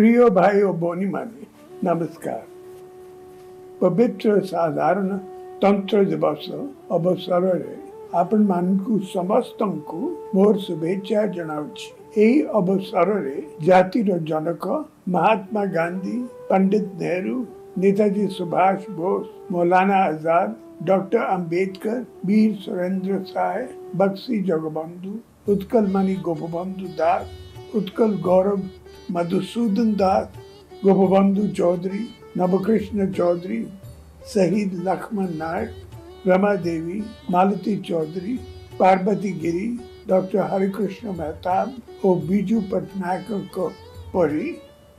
प्रिय भाई और बोनी मानी नमस्कार पवित्र साधारण तंत्र दिवस अवसर आपण मानकु समस्तंकु मोर शुभेच्छा जनावछि अवसर रे जनक महात्मा गांधी पंडित नेहरू नेताजी सुभाष बोस मौलाना आजाद डॉक्टर अंबेडकर वीर सुरेंद्र साय बक्सी जगबंधु उत्कल मणि गोपबंधु दास उत्कल गौरव मधुसूदन दास गोपबंधु चौधरी नवकृष्ण चौधरी शहीद लक्ष्मण नायक रमा देवी मालती चौधरी पार्वती गिरी डॉक्टर हरिकृष्ण मेहताब और बीजू पटनायक को पढ़ी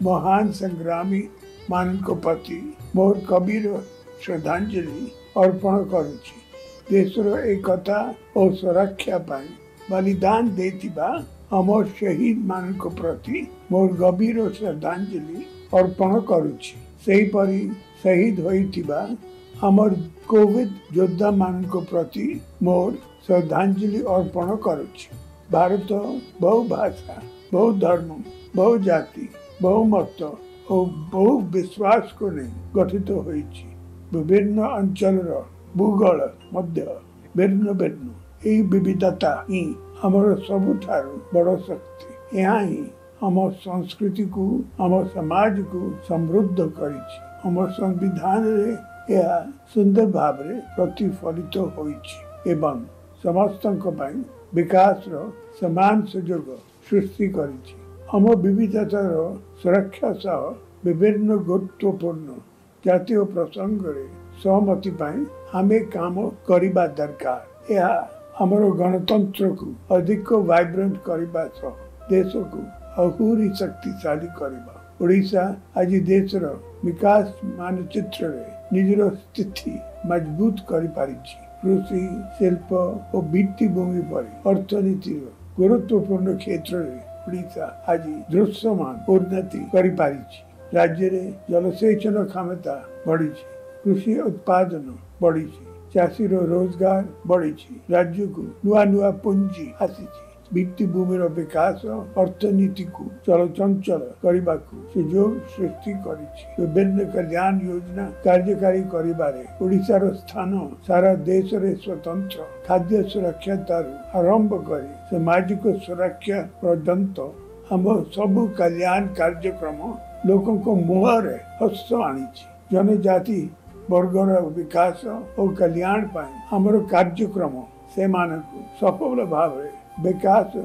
महान संग्रामी को प्रति मोर कबीर श्रद्धांजलि अर्पण और सुरक्षा पाई बलिदान देती बा ବଳିଦାନ शहीद मान को प्रति ମୋର ଗଭୀର ଶ୍ରଦ୍ଧାଞ୍ଜଳି ଅର୍ପଣ କରୁଛି ସେହିପରି ଶହୀଦ ହୋଇଥିବା ଆମର କୋଭିଡ୍ ଯୋଦ୍ଧାମାନଙ୍କ ପ୍ରତି ମୋର ଶ୍ରଦ୍ଧାଞ୍ଜଳି ଅର୍ପଣ କରୁଛି ଭାରତ ବହୁ ଭାଷା ବହୁ ଧର୍ମ ବହୁ ଜାତି ବହୁ ମତ ଓ ବହୁ ବିଶ୍ୱାସକୁ ନେଇ ଗଠିତ ହୋଇଛି ବିଭିନ୍ନ ଅଞ୍ଚଳର ଭୂଗୋଳ ମଧ୍ୟ ଭିନ୍ନ ଭିନ୍ନ ଏହି ବିବିଧତା ହିଁ ଆମର ସବୁଠାରୁ ବଡ଼ ଶକ୍ତି ଏହା ହିଁ અમાર સંસ્કૃતિકુ અમાર સમાજકુ સમૃદ્ધ କରିଛି અમાર સંવિધાନରେ ଏହା ସୁନ୍ଦର ଭାବରେ ପ୍ରତିଫଳିତ ହୋଇଛି ଏବଂ ସମସ୍ତଙ୍କ ପାଇଁ ବିକାଶର ସମାନ ସୁଯୋଗ ସୃଷ୍ଟି କରିଛି ଆମ ବିବିଧତାର ସୁରକ୍ଷା ସହ ବିଭିନ୍ନ ଗୁରୁତ୍ୱପୂର୍ଣ୍ଣ ଜାତୀୟ ପ୍ରସଙ୍ଗରେ ସହମତି ପାଇଁ ଆମେ କାମ କରିବା ଦରକାର ଏହା ଆମର ଗଣତନ୍ତ୍ରକୁ ଅଧିକ ଭାଇବ୍ରାଣ୍ଟ କରିବା ସହ ଦେଶକୁ अहूरी शक्तिशाली करिबा ओडिशा आज देशर विकास ମାନଚିତ୍ରରେ ନିଜର ସ୍ଥିତି ମଜବୁତ କରିପାରିଛି କୃଷି ଶିଳ୍ପ ଓ ଭିତ୍ତିଭୂମି ପରି ଅର୍ଥନୀତିର ଗୁରୁତ୍ୱପୂର୍ଣ୍ଣ କ୍ଷେତ୍ରରେ ଓଡ଼ିଶା ଆଜି ଦୃଶ୍ୟମାନ ଉନ୍ନତି କରିପାରିଛି ରାଜ୍ୟରେ ଜଳସେଚନ କ୍ଷମତା ବଢ଼ିଛି କୃଷି ଉତ୍ପାଦନ ବଢ଼ିଛି ଚାଷୀର ରୋଜଗାର ବଢ଼ିଛି ରାଜ୍ୟକୁ ନୂଆ ନୂଆ ପୁଞ୍ଜି ଆସିଛି ଭିତ୍ତିଭୂମିର ବିକାଶ ଅର୍ଥନୀତିକୁ ଚଳଚଞ୍ଚଳ କରିବାକୁ ସୁଯୋଗ ସୃଷ୍ଟି କରିଛି ବିଭିନ୍ନ କଲ୍ୟାଣ ଯୋଜନା କାର୍ଯ୍ୟକାରୀ କରିବାରେ ଓଡ଼ିଶାର ସ୍ଥାନ ସାରା ଦେଶରେ ସ୍ୱତନ୍ତ୍ର ଖାଦ୍ୟ ସୁରକ୍ଷା ଠାରୁ ଆରମ୍ଭ କରି ସାମାଜିକ ସୁରକ୍ଷା ପର୍ଯ୍ୟନ୍ତ ଆମ ସବୁ କଲ୍ୟାଣ କାର୍ଯ୍ୟକ୍ରମ ଲୋକଙ୍କ ମୁହଁରେ ହସ ଆଣିଛି ଜନଜାତି ବର୍ଗର ବିକାଶ ଓ କଲ୍ୟାଣ ପାଇଁ ଆମର କାର୍ଯ୍ୟକ୍ରମ ସେମାନଙ୍କୁ ସଫଳ ଭାବରେ विकास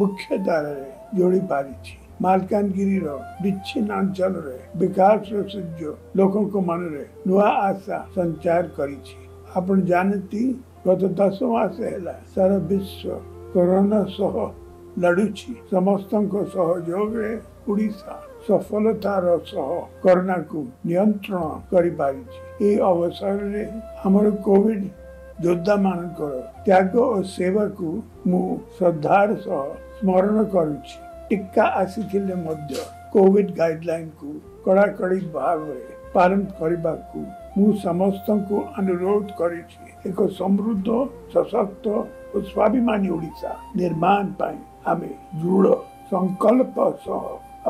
मुख्य दारे जोड़ी पारी थी मालकानगिरी विच्छिन्नांचल विकास સિદ્ધ્યો લોકો કો મનરે નવા આશા સંચાર કરી છે આપણે જાણતી ગત દસો માસ પહેલા સારા વિશ્વ કોરોના સહ લડ્યું છે સમસ્તંકો સહયોગે ઓડિશા સફળતાર સહ કોરોનાકુ નિયંત્રણ કરી પારી છે એ અવસરે અમારો કોવિડ ଯୋଦ୍ଧା ମାନଙ୍କର ତ୍ୟାଗ ଓ ସେବାକୁ ମୁଁ ଶ୍ରଦ୍ଧାର ସହ ସ୍ମରଣ କରୁଛି ଟିକା ଆସିଥିଲେ ମଧ୍ୟ କୋଭିଡ୍ ଗାଇଡ଼ଲାଇନ୍କୁ କଡ଼ାକଡ଼ି ଭାବରେ ପାଳନ କରିବାକୁ ମୁଁ ସମସ୍ତଙ୍କୁ ଅନୁରୋଧ କରିଛି ଏକ ସମୃଦ୍ଧ ସଶକ୍ତ ଓ ସ୍ୱାଭିମାନୀ ଓଡ଼ିଶା ନିର୍ମାଣ ପାଇଁ ଆମେ ଦୃଢ଼ ସଂକଳ୍ପ ସହ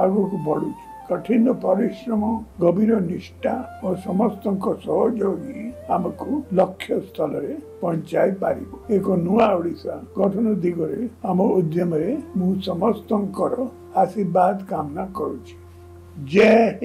ଆଗକୁ ବଢ଼ୁଛୁ କଠିନ ପରିଶ୍ରମ ଗଭୀର ନିଷ୍ଠା ଓ ସମସ୍ତଙ୍କ ସହଯୋଗୀ ଆମକୁ ଲକ୍ଷ୍ୟ ସ୍ଥଳରେ ପହଞ୍ଚାଇ ପାରିବୁ ଏକ ନୂଆ ଓଡ଼ିଶା ଗଠନ ଦିଗରେ ଆମ ଉଦ୍ୟମରେ ମୁଁ ସମସ୍ତଙ୍କର ଆଶୀର୍ବାଦ କାମନା କରୁଛି ଜୟ